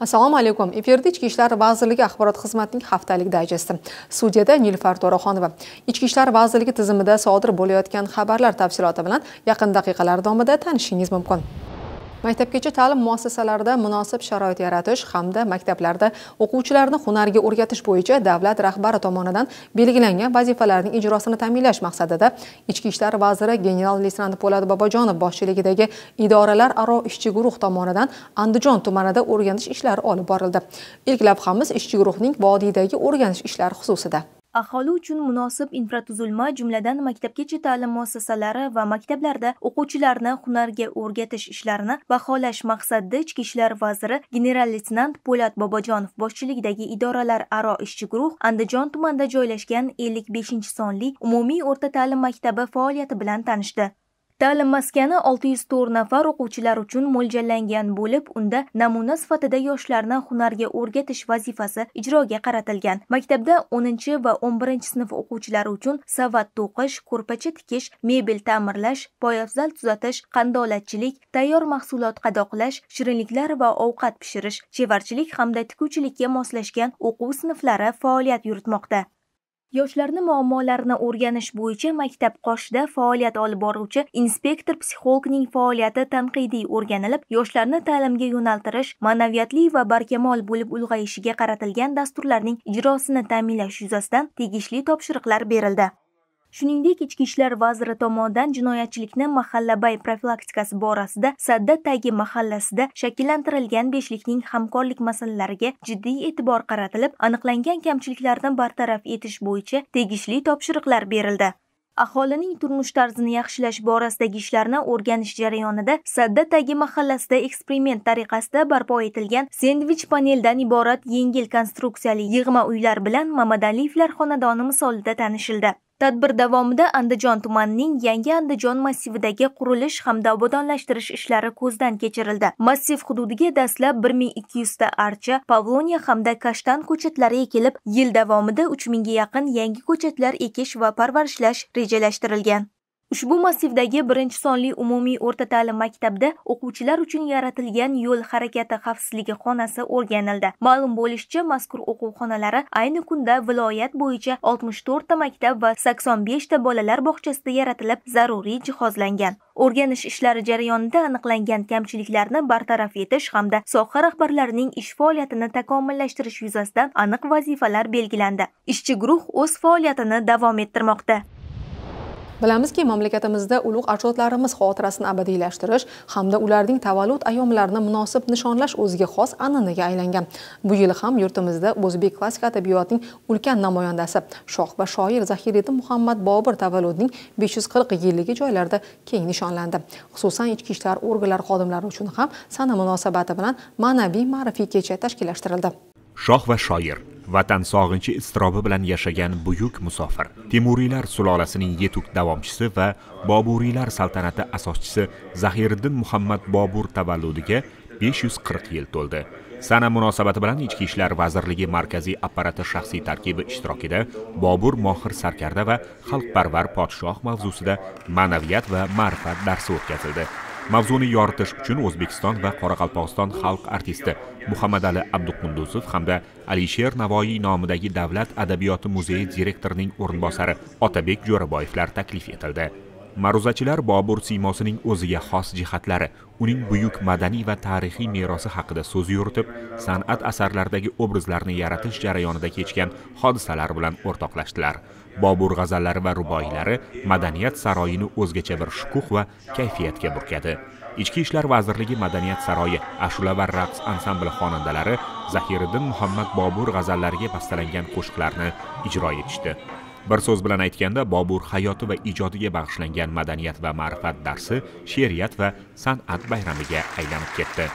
assalomu alaykum. Efirda ichki ishlar vazirligi axborot xizmatining haftalik dayjesti studiyada nilufar to'raxonova. Ichki ishlar vazirligi tizimida sodir bo'layotgan xabarlar tafsiloti bilan yaqin daqiqalar davomida tanishishingiz mumkin. Maktabgacha ta'lim muassasalarida munosib sharoit yaratish hamda maktablarda o'quvchilarni hunarga o'rgatish bo'yicha davlat rahbari tomonidan belgilangan vazifalarning ijrosini ta'minlash maqsadida ichki ishlar vaziri general leytenant po'lat bobojonov boshchiligidagi idoralararo ishchi guruh tomonidan andijon tumanida o'rganish ishlari olib borildi. Ilk lavhamiz ishchi guruhning vodiydagi o'rganish ishlari xususida. Aholi uchun munosib infratuzilma jumladan maktabgacha ta'lim muassasalari va maktablarda o'quvchilarni hunarga o'rgatish ishlarini baholash maqsadida ichki ishlar vaziri general leytenant po'lat bobojonov boshchiligidagi idoralar aro ishchi guruh andijon tumanida joylashgan ellik beshinchi sonli umumiy o'rta ta'lim maktabi faoliyati bilan tanishdi. Ta'lim maskani 604 nafar o'quvchilar uchun mo'ljallangan bo'lib unda namuna sifatida yoshlarni hunarga o'rgatish vazifasi ijroga qaratilgan. Maktabda 10 va 11 sinf o'quvchilari uchun savat to'qish ko'rpacha tikish mebel ta'mirlash poyafzal tuzatish qandolatchilik tayyor mahsulot qadoqlash shirinliklar va ovqat pishirish chevarchilik hamda tikuvchilikka moslashgan o'quv sinflari faoliyat yuritmoqda. Yoshlarni muammolarini o'rganish bo'yicha maktab qoshida faoliyat olib boruvchi inspektor psixologning faoliyati tanqidiy o'rganilib yoshlarni ta'limga yo'naltirish ma'naviyatli va barkamol bo'lib ulg'ayishiga qaratilgan dasturlarning ijrosini ta'minlash yuzasidan tegishli topshiriqlar berildi. Shuningdek ichki ishlar vaziri tomonidan jinoyatchilikni mahallabay profilaktikasi borasida sadda tagi mahallasida shakllantirilgan beshlikning hamkorlik masalalariga jiddiy e'tibor qaratilib aniqlangan kamchiliklarni bartaraf etish bo'yicha tegishli topshiriqlar berildi. Aholining turmush tarzini yaxshilash borasidagi ishlarni o'rganish jarayonida sadda tagi mahallasida eksperiment tariqasida barpo etilgan sendvich paneldan iborat yengil konstruksiyali yig'ma uylar bilan mamadaliyevlar xonadoni misolida tanishildi. Tadbir davomida andijon tumanining yangi andijon massividagi qurilish hamda obodonlashtirish ishlari ko'zdan kechirildi. Massiv hududiga dastlab 1200 ta archa pavloniya hamda kashtan ko'chatlari ekilib yil davomida 3000 ga yaqin yangi ko'chatlar ekish va parvarishlash rejalashtirilgan. Ushbu massivdagi birinchi sonli umumiy o'rta ta'lim maktabida o'quvchilar uchun yaratilgan yo'l harakati xavfsizligi xonasi o'rganildi. Ma'lum bo'lishicha mazkur o'quv xonalari ayni kunda viloyat bo'yicha 64 ta maktab va 85 ta bolalar bog'chasida yaratilib zaruriy jihozlangan. O'rganish ishlari jarayonida aniqlangan kamchiliklarni bartaraf etish hamda soha rahbarlarining ish faoliyatini takomillashtirish yuzasidan aniq vazifalar belgilandi. Ishchi guruh o'z faoliyatini davom ettirmoqda. Bilamizki mamlakatimizda ulug' ajdodlarimiz xotirasini abadiylashtirish hamda ularning tavallud ayyomlarini munosib nishonlash o'ziga xos an'anaga aylangan. Bu yil ham yurtimizda o'zbek klassik adabiyotining ulkan namoyandasi. Shoh va shoir zahiriddin muhammad bobur tavalludining 540 yilligi joylarda keng nishonlandi. Xususan ichki ishlar organlari xodimlari uchun ham sana munosabati bilan ma'naviy ma'rifiy kecha tashkillashtirildi. Shoh va shoir vatan sog'inchi iztirobi bilan yashagan buyuk musofir. Temuriylar sulolasining yetuk davomchisi va boburiylar saltanati asoschisi zahiriddin muhammad bobur tavalludiga 540 yil to'ldi. Sana munosabati bilan ichki ishlar vazirligi markaziy apparati shaxsiy tarkibi ishtirokida bobur mohir sarkarda va xalqparvar podshoh mavzusida ma'naviyat va ma'rifat darsi o'tkazildi. Mavzuni yoritish uchun o'zbekiston va qoraqalpog'iston xalq artisti muhammadali abduqunduzov hamda alisher navoiy nomidagi davlat adabiyoti muzeyi direktorining o'rinbosari otabek jo'raboyevlar taklif etildi. Ma'ruzachilar bobur siymosining o'ziga xos jihatlari uning buyuk madaniy va tarixiy merosi haqida so'z yuritib san'at asarlaridagi obrazlarni yaratish jarayonida kechgan hodisalar bilan o'rtoqlashdilar. Bobur g'azallari va ruboiylari madaniyat saroyini o'zgacha bir shukuh va kayfiyatga burkadi. Ichki ishlar vazirligi madaniyat saroyi ashula va raqs ansambli xonandalari zahiriddin muhammad bobur g'azallariga bastalangan qo'shiqlarni ijro etishdi. Bir so'z bilan aytganda bobur hayoti va ijodiga bag'ishlangan madaniyat va ma'rifat darsi she'riyat va san'at bayramiga aylanib ketdi.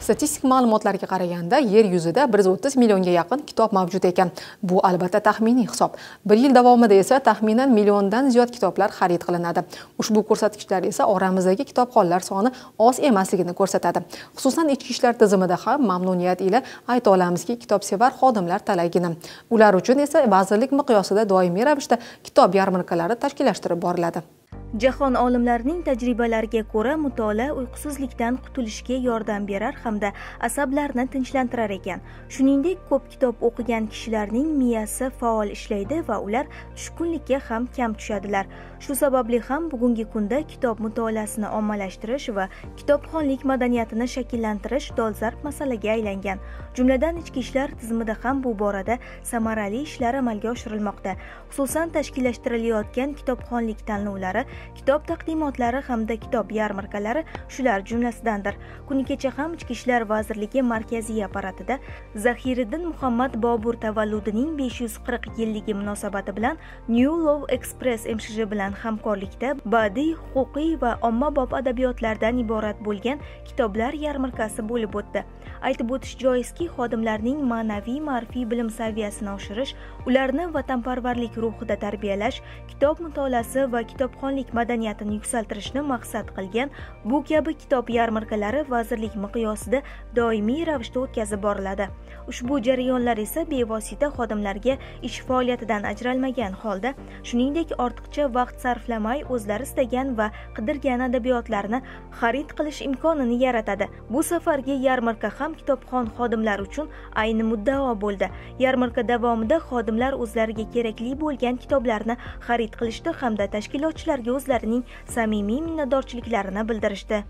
Statistik ma'lumotlarga qaraganda yer yuzida 130 millionga yaqin kitob mavjud ekan. Bu albatta taxminiy hisob. Bir yil davomida esa taxminan milliondan ziyod kitoblar xarid qilinadi. Ushbu ko'rsatkichlar esa oramizdagi kitobxonlar soni oz emasligini ko'rsatadi. Xususan ichki ishlar tizimida ham mamnuniyat ila ayta olamizki kitobsevar xodimlar talaygina. Ular uchun esa vazirlik miqyosida doimiy ravishda kitob yarmarkalari tashkillashtirib boriladi. Jahon olimlarining tajribalariga ko'ra mutolaa uyqusizlikdan qutulishga yordam berar hamda asablarni tinchlantirar ekan. Shuningdek ko'p kitob o'qigan kishilarning miyasi faol ishlaydi va ular tushkunlikka ham kam tushadilar. Shu sababli ham bugungi kunda kitob mutolaasini ommalashtirish va kitobxonlik madaniyatini shakllantirish dolzarb masalaga aylangan. Jumladan ichki ishlar tizimida ham bu borada samarali ishlar amalga oshirilmoqda. Xususan tashkillashtirilayotgan kitobxonlik tanlovlari kitob taqdimotlari hamda kitob yarmarkalari shular jumlasidandir. Kuni kecha ham ichki ishlar vazirligi markaziy apparatida zahiriddin muhammad bobur tavalludining besh yuz qirq yilligi munosabati bilan new law express mshj bilan hamkorlikda badiiy huquqiy va ommabop adabiyotlardan iborat bo'lgan kitoblar yarmarkasi bo'lib o'tdi. Aytib o'tish joizki xodimlarning ma'naviy ma'rifiy bilim saviyasini oshirish ularni vatanparvarlik ruhida tarbiyalash kitob mutolaasi va kitobxonlik madaniyatini yuksaltirishni maqsad qilgan bu kabi kitob yarmarkalari vazirlik miqyosida doimiy ravishda o'tkazib boriladi. Ushbu jarayonlar esa bevosita xodimlarga ish faoliyatidan ajralmagan holda shuningdek ortiqcha vaqt sarflamay o'zlari istagan va qidirgan adabiyotlarni xarid qilish imkonini yaratadi. Bu safargi yarmarka ham kitobxon xodimlar uchun ayni muddao bo'ldi. Yarmarka davomida xodimlar o'zlariga kerakli bo'lgan kitoblarni xarid qilishdi hamda tashkilotchilarga o'zlarining samimiy minnatdorchiliklarini bildirishdi.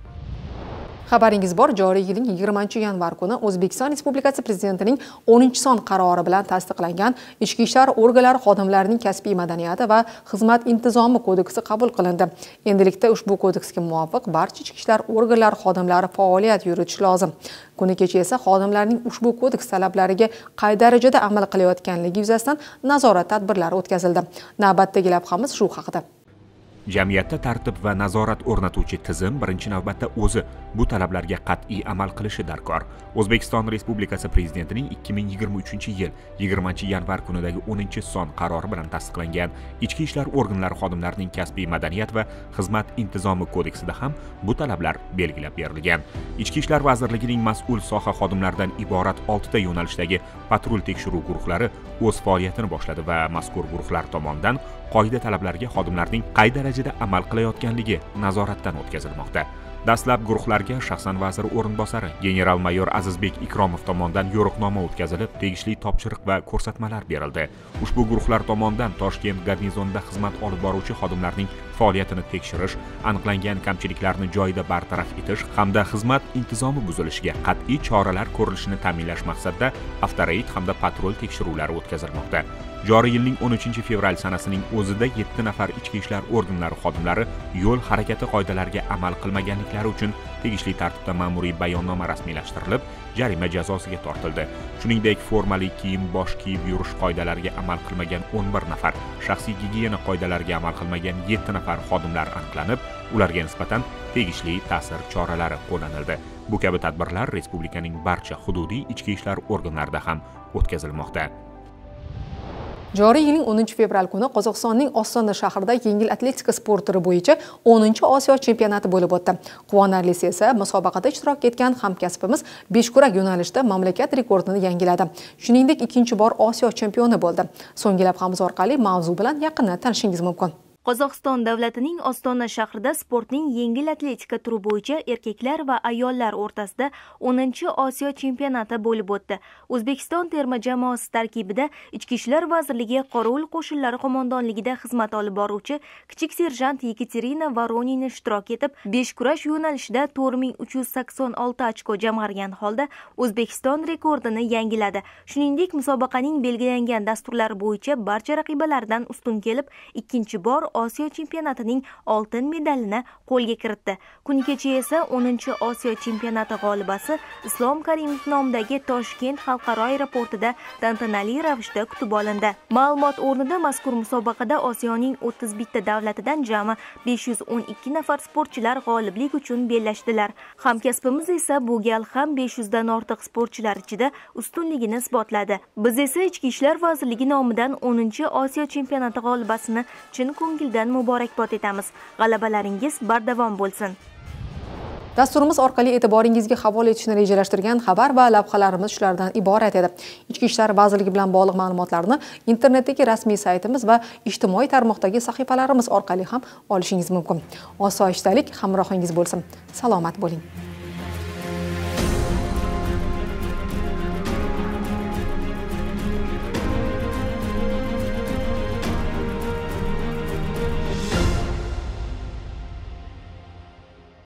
Xabaringiz bor joriy yilning 20 yanvar kuni o'zbekiston respublikasi prezidentining 10 son qarori bilan tasdiqlangan ichki ishlar organlari xodimlarining kasbiy madaniyati va xizmat intizomi kodeksi qabul qilindi. Endilikda ushbu kodeksga muvofiq barcha ichki ishlar organlari xodimlari faoliyat yuritishi lozim. Kuni kecha esa xodimlarning ushbu kodeks talablariga qay darajada amal qilayotganligi yuzasidan nazorat tadbirlari o'tkazildi. Navbatdagi lavhamiz shu haqida. Jamiyatda tartib va nazorat o'rnatuvchi tizim birinchi navbatda o'zi bu talablarga qat'iy amal qilishi darkor. O'zbekiston respublikasi prezidentining 2023 yil 20 yanvar kunidagi 10 son qarori bilan tasdiqlangan ichki ishlar organlari xodimlarining kasbiy madaniyat va xizmat intizomi kodeksida ham bu talablar belgilab berilgan. Ichki ishlar vazirligining mas'ul soha xodimlaridan iborat 6 ta yo'nalishdagi patrul tekshiruv guruhlari o'z faoliyatini boshladi va mazkur guruhlar tomonidan qoida talablariga xodimlarning qay darajada amal qilayotganligi nazoratdan o'tkazilmoqda. Dastlab guruhlarga shaxsan vazir o'rinbosari general mayor azizbek ikromov tomonidan yo'riqnoma o'tkazilib tegishli topshiriq va ko'rsatmalar berildi. Ushbu guruhlar tomonidan toshkent garnizonida xizmat olib boruvchi xodimlarning faoliyatini tekshirish aniqlangan kamchiliklarni joyida bartaraf etish hamda xizmat intizomi buzilishiga qat'iy choralar ko'rilishini ta'minlash maqsadida avtoreyd hamda patrul tekshiruvlari o'tkazilmoqda. Joriy yilning 13 fevral sanasining o'zida 7 nafar ichki ishlar organlari xodimlari yo'l harakati qoidalariga amal qilmaganliklari uchun tegishli tartibda ma'muriy bayonnoma rasmiylashtirilib jarima jazosiga tortildi. Shuningdek formali kiyim bosh kiyib yurish qoidalariga amal qilmagan 11 nafar shaxsiy gigiyena qoidalariga amal qilmagan 7 nafar xodimlar aniqlanib ularga nisbatan tegishli ta'sir choralari qo'llanildi. Bu kabi tadbirlar respublikaning barcha hududiy ichki ishlar organlarida ham o'tkazilmoqda. Joriy yilning 10 fevral kuni qozog'istonning ostona shahrida yengil atletika sport turi bo'yicha 10 osiyo chempionati bo'lib o'tdi. Quvonarlisi esa musobaqada ishtirok etgan hamkasbimiz beshkurak yo'nalishda mamlakat rekordini yangiladi. Shuningdek ikkinchi bor osiyo chempioni bo'ldi. So'nggi lavhamiz orqali mavzu bilan yaqindan tanishishingiz mumkin. Qozog'iston davlatining ostona shahrida sportning yengil atletika turi bo'yicha erkaklar va ayollar o'rtasida 10 osiyo chempionati bo'lib o'tdi. O'zbekiston terma jamoasi tarkibida ichki ishlar vazirligi qorovul qo'shinlari qo'mondonligida xizmat olib boruvchi kichik serjant yekaterina voronina ishtirok etib besh kurash yo'nalishida 4386 ochko jamg'argan holda o'zbekiston rekordini yangiladi. Shuningdek musobaqaning belgilangan dasturlari bo'yicha barcha raqibalaridan ustun kelib ikkinchi bor osiyo chempionatining oltin medalini qo'lga kiritdi. Kuni kecha esa 10 osiyo chempionati g'olibasi islom karimov nomidagi toshkent xalqaro aeroportida tantanali ravishda kutib olindi. Ma'lumot o'rnida mazkur musobaqada osiyoning 31 ta davlatidan jami 512 nafar sportchilar g'oliblik uchun bellashdilar. Hamkasbimiz esa bu gal ham 500 dan ortiq sportchilar ichida ustunligini isbotladi. Biz esa ichki ishlar vazirligi nomidan 10 osiyo chempionati g'olibasini chin ko'ngil ko'ngildan muborakbod etamiz. G'alabalaringiz bardavom bo'lsin. Dasturimiz orqali e'tiboringizga havola etishni rejalashtirgan xabar va lavhalarimiz shulardan iborat edi. Ichki ishlar vazirligi bilan bog'liq ma'lumotlarni internetdagi rasmiy saytimiz va ijtimoiy tarmoqdagi sahifalarimiz orqali ham olishingiz mumkin. Osoyishtalik hamrohingiz bo'lsin. Salomat bo'ling.